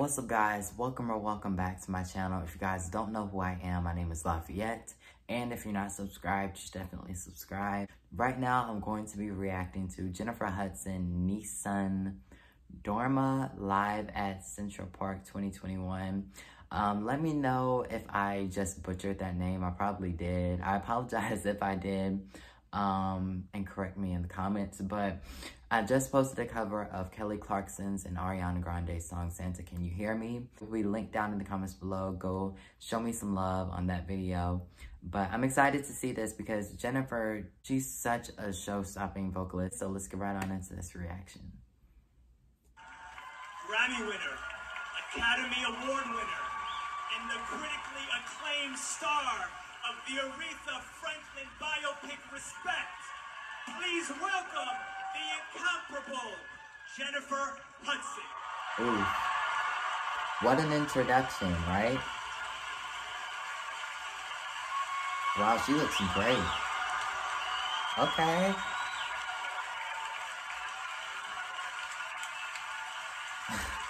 What's up guys? Welcome or welcome back to my channel. If you guys don't know who I am, my name is Lafayette. And if you're not subscribed, just definitely subscribe. Right now, I'm going to be reacting to Jennifer Hudson, Nessun Dorma live at Central Park 2021. Um, let me know if I just butchered that name. I probably did. I apologize if I did. Um, and correct me in the comments. But I just posted a cover of Kelly Clarkson's and Ariana Grande's song, Santa Can You Hear Me? We link down in the comments below. Go show me some love on that video. But I'm excited to see this because Jennifer, she's such a show-stopping vocalist. So let's get right on into this reaction. Grammy winner, Academy Award winner, and the critically acclaimed star of the Aretha Franklin biopic Respect. Please welcome the incomparable Jennifer Hudson. Ooh. What an introduction, right? Wow, she looks great. Okay.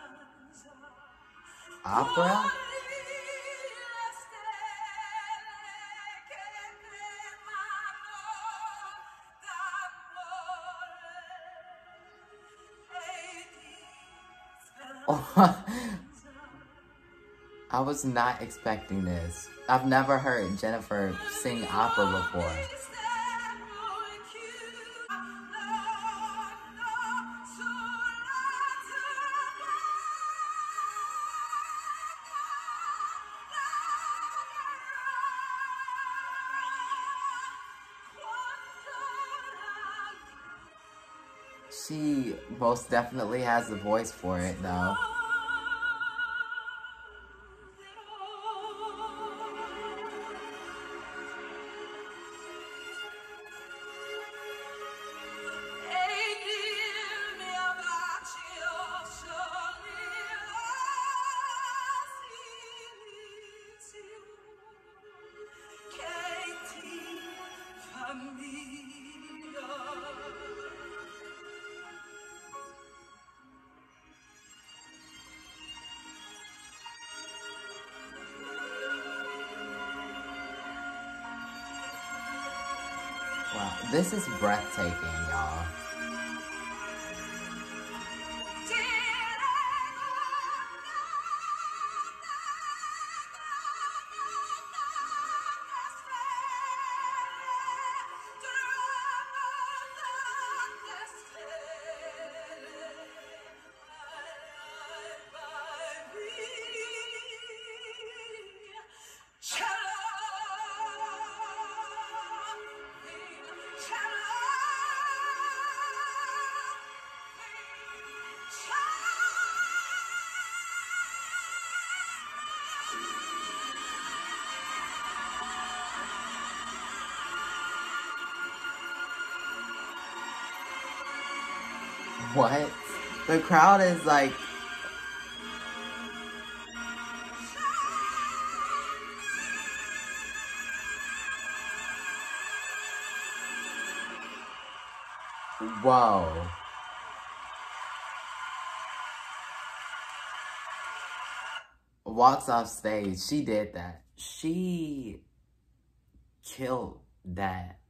Opera? Oh, I was not expecting this. I've never heard Jennifer sing opera before. She most definitely has the voice for it, though. This is breathtaking, y'all. What? The crowd is like... Whoa. Walks off stage. She did that. She killed that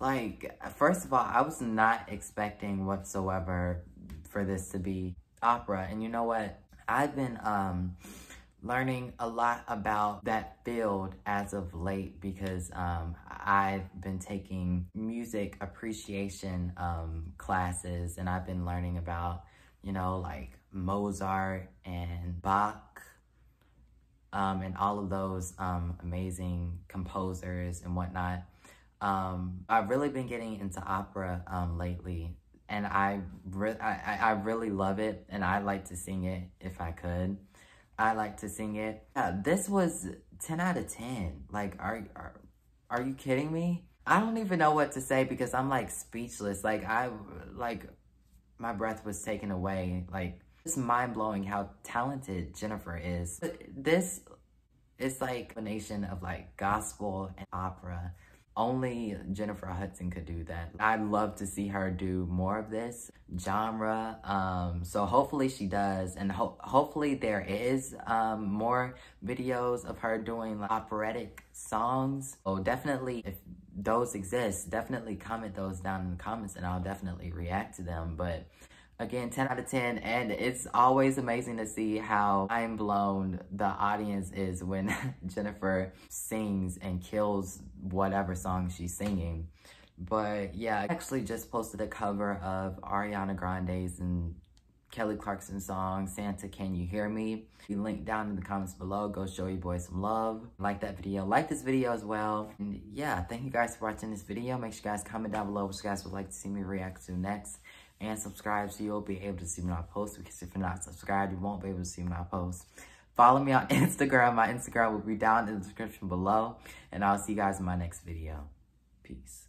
like, first of all, I was not expecting whatsoever for this to be opera. And you know what? I've been um, learning a lot about that field as of late because um, I've been taking music appreciation um, classes and I've been learning about, you know, like Mozart and Bach um, and all of those um, amazing composers and whatnot. Um, I've really been getting into opera um, lately, and I, re- I I really love it, and I like to sing it if I could. I like to sing it. Yeah, this was 10 out of 10. Like, are, are, are you kidding me? I don't even know what to say because I'm like speechless. Like, I, like, my breath was taken away. Like, it's mind blowing how talented Jennifer is. This is like a nation of like gospel and opera. Only Jennifer Hudson could do that. I'd love to see her do more of this genre. Um, so hopefully she does. And ho hopefully there is um, more videos of her doing like, operatic songs. Oh, definitely if those exist, definitely comment those down in the comments and I'll definitely react to them. But Again, 10 out of 10. And it's always amazing to see how mind blown the audience is when Jennifer sings and kills whatever song she's singing. But yeah, I actually just posted a cover of Ariana Grande's and Kelly Clarkson song, Santa Can You Hear Me? We link down in the comments below. Go show your boy some love. Like that video. Like this video as well. And yeah, thank you guys for watching this video. Make sure you guys comment down below what you guys would like to see me react to next and subscribe so you'll be able to see when I post because if you're not subscribed, you won't be able to see when I post. Follow me on Instagram. My Instagram will be down in the description below. And I'll see you guys in my next video. Peace.